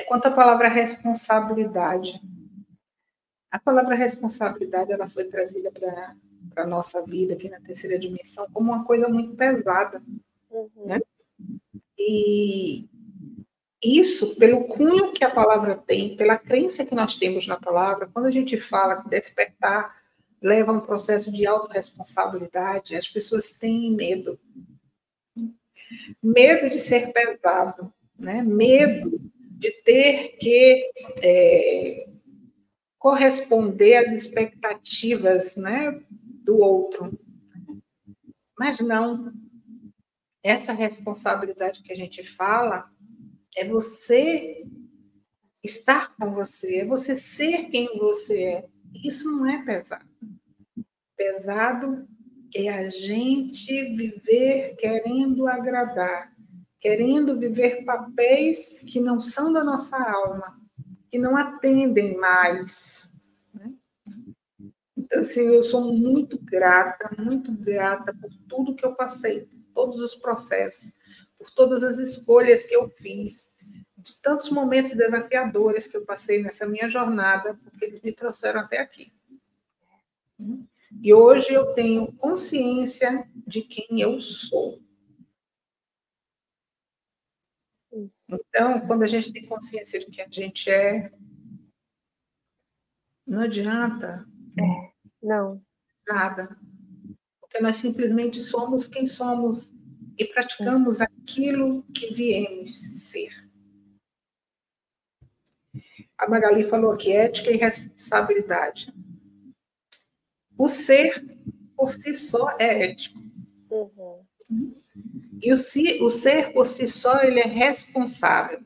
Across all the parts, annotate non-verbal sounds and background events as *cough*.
é quanto à palavra responsabilidade. A palavra responsabilidade ela foi trazida para a nossa vida aqui na terceira dimensão como uma coisa muito pesada. Uhum. Né? E isso, pelo cunho que a palavra tem, pela crença que nós temos na palavra, quando a gente fala que despertar leva a um processo de autorresponsabilidade, as pessoas têm medo. Medo de ser pesado, né? medo de ter que é, corresponder às expectativas né, do outro. Mas não. Essa responsabilidade que a gente fala é você estar com você, é você ser quem você é. Isso não é pesado. Pesado é a gente viver querendo agradar, querendo viver papéis que não são da nossa alma, que não atendem mais. Né? Então, assim, eu sou muito grata, muito grata por tudo que eu passei, por todos os processos, por todas as escolhas que eu fiz, de tantos momentos desafiadores que eu passei nessa minha jornada, porque eles me trouxeram até aqui. E hoje eu tenho consciência de quem eu sou. Isso. Então, quando a gente tem consciência de quem a gente é, não adianta. É, não. Nada. Porque nós simplesmente somos quem somos e praticamos aquilo que viemos ser. A Magali falou aqui ética e responsabilidade. O ser por si só é ético. Uhum. E o, si, o ser por si só ele é responsável.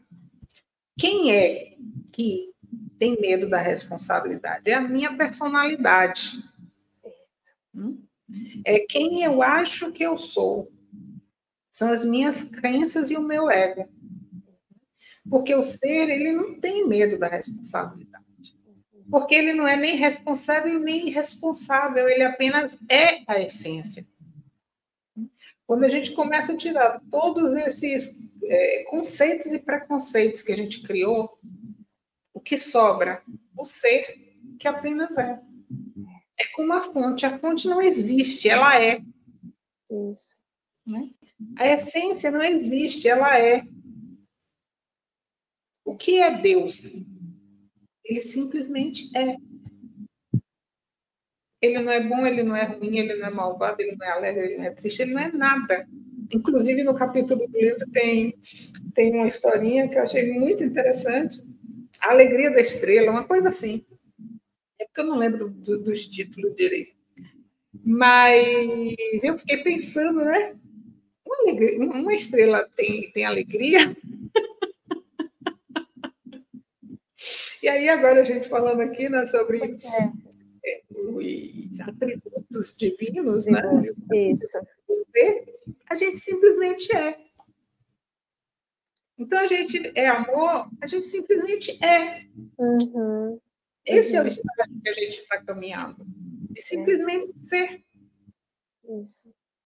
Quem é que tem medo da responsabilidade? É a minha personalidade. É quem eu acho que eu sou. São as minhas crenças e o meu ego. Porque o ser, ele não tem medo da responsabilidade. Porque ele não é nem responsável nem irresponsável, ele apenas é a essência. Quando a gente começa a tirar todos esses é, conceitos e preconceitos que a gente criou, o que sobra? O ser, que apenas é. É como a fonte. A fonte não existe, ela é. Isso. Né? A essência não existe, ela é. O que é Deus? Ele simplesmente é. Ele não é bom, ele não é ruim, ele não é malvado, ele não é alegre, ele não é triste, ele não é nada. Inclusive, no capítulo do livro tem, tem uma historinha que eu achei muito interessante. A Alegria da Estrela, uma coisa assim. É porque eu não lembro do, dos títulos direito. Mas eu fiquei pensando, né? Uma, alegria, uma estrela tem, tem alegria? *laughs* e aí, agora a gente falando aqui né, sobre é os atributos divinos, né? Isso. A gente simplesmente é. Então a gente é amor, a gente simplesmente é. Uhum. Esse uhum. é o estágio que a gente está caminhando. De simplesmente é. ser. Isso.